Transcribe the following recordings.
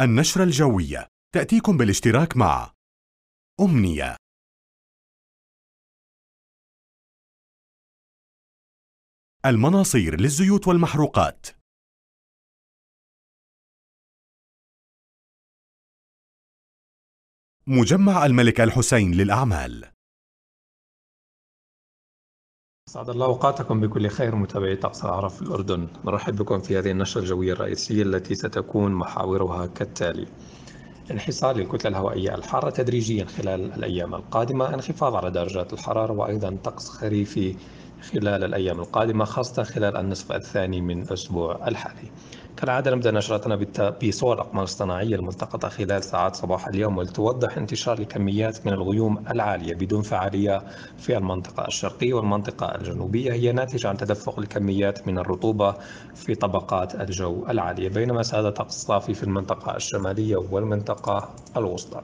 النشرة الجوية. تأتيكم بالاشتراك مع أمنية. المناصير للزيوت والمحروقات. مجمع الملك الحسين للأعمال. أسعد الله أوقاتكم بكل خير متابعي طقس العرب في الأردن. نرحب بكم في هذه النشرة الجوية الرئيسية التي ستكون محاورها كالتالي. انحصار للكتلة الهوائية الحارة تدريجيا خلال الأيام القادمة انخفاض على درجات الحرارة وأيضا طقس خريفي خلال الأيام القادمة خاصة خلال النصف الثاني من الأسبوع الحالي. كالعادة نبدأ نشرتنا بصور الأقمار الصناعية الملتقطة خلال ساعات صباح اليوم ولتوضح انتشار لكميات من الغيوم العالية بدون فعالية في المنطقة الشرقية والمنطقة الجنوبية. هي ناتجة عن تدفق لكميات من الرطوبة في طبقات الجو العالية بينما ساد طقس صافي في المنطقة الشمالية والمنطقة الوسطى.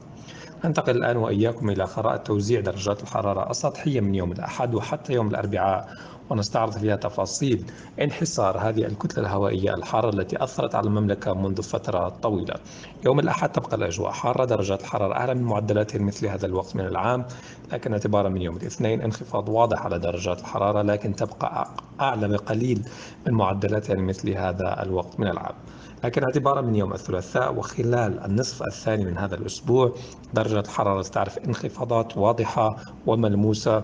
ننتقل الآن وإياكم إلى خرائط توزيع درجات الحرارة السطحية من يوم الأحد وحتى يوم الأربعاء ونستعرض فيها تفاصيل انحسار هذه الكتلة الهوائية الحارة التي أثرت على المملكة منذ فترة طويلة. يوم الأحد تبقى الأجواء حارة درجات الحرارة أعلى من معدلات مثل هذا الوقت من العام لكن اعتبارا من يوم الاثنين انخفاض واضح على درجات الحرارة لكن تبقى أعلى بقليل من معدلات مثل هذا الوقت من العام. لكن اعتبارا من يوم الثلاثاء وخلال النصف الثاني من هذا الأسبوع درجة الحرارة تعرف انخفاضات واضحة وملموسة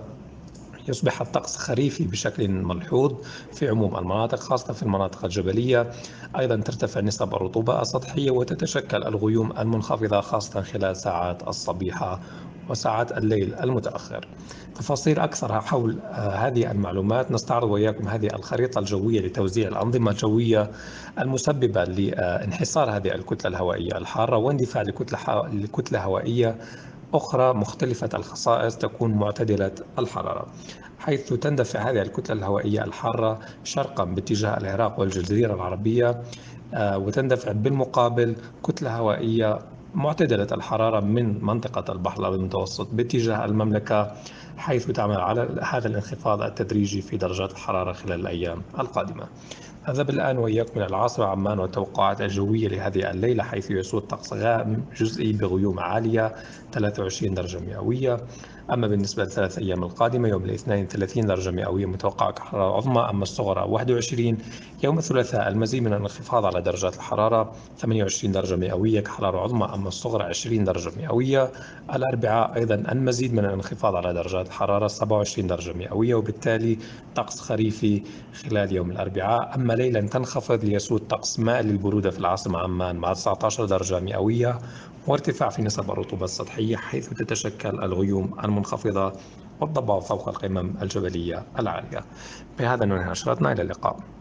يصبح الطقس خريفي بشكل ملحوظ في عموم المناطق خاصة في المناطق الجبلية. أيضا ترتفع نسب الرطوبة السطحية وتتشكل الغيوم المنخفضة خاصة خلال ساعات الصبيحة وساعات الليل المتأخر. تفاصيل أكثر حول آه، هذه المعلومات. نستعرض وإياكم هذه الخريطة الجوية لتوزيع الأنظمة الجوية المسببة لإنحصار هذه الكتلة الهوائية الحارة واندفاع لكتلة هوائية أخرى مختلفة الخصائص تكون معتدلة الحرارة حيث تندفع هذه الكتلة الهوائية الحارة شرقا باتجاه العراق والجزيرة العربية آه، وتندفع بالمقابل كتلة هوائية معتدلة الحرارة من منطقة البحر المتوسط باتجاه المملكة حيث تعمل على هذا الانخفاض التدريجي في درجات الحرارة خلال الأيام القادمة. نذهب الآن وإياكم إلى العاصمة عمان والتوقعات الجوية لهذه الليلة حيث يسود طقس غائم جزئي بغيوم عالية 23 درجة مئوية. أما بالنسبة للثلاث أيام القادمة يوم الاثنين 30 درجة مئوية متوقعة كحرارة عظمى. أما الصغرى 21 يوم الثلاثاء المزيد من الانخفاض على درجات الحرارة 28 درجة مئوية كحرارة عظمى. أما الصغرى 20 درجة مئوية. الأربعاء أيضا المزيد من الانخفاض على درجات الحرارة 27 درجة مئوية وبالتالي طقس خريفي خلال يوم الأربعاء. أما ليلا تنخفض ليسود طقس مائل للبرودة في العاصمة عمان مع 19 درجة مئوية وارتفاع في نسب الرطوبة السطحية حيث تتشكل الغيوم المنخفضة والضباب فوق القمم الجبلية العالية. بهذا ننهي نشرتنا إلى اللقاء.